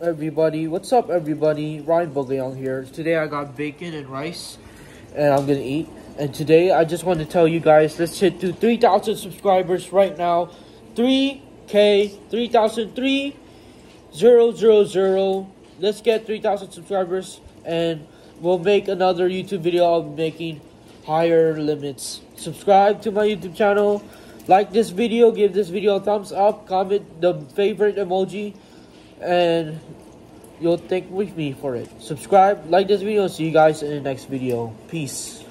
everybody? What's up, everybody? Ryan Bugayong here. Today I got bacon and rice, and I'm gonna eat. And today I just want to tell you guys, let's hit to 3,000 subscribers right now. 3K, 3,003, 000. Let's get 3,000 subscribers, and we'll make another YouTube video of making higher limits. Subscribe to my YouTube channel. Like this video, give this video a thumbs up, comment the favorite emoji, and you'll thank with me for it. Subscribe, like this video, see you guys in the next video. Peace.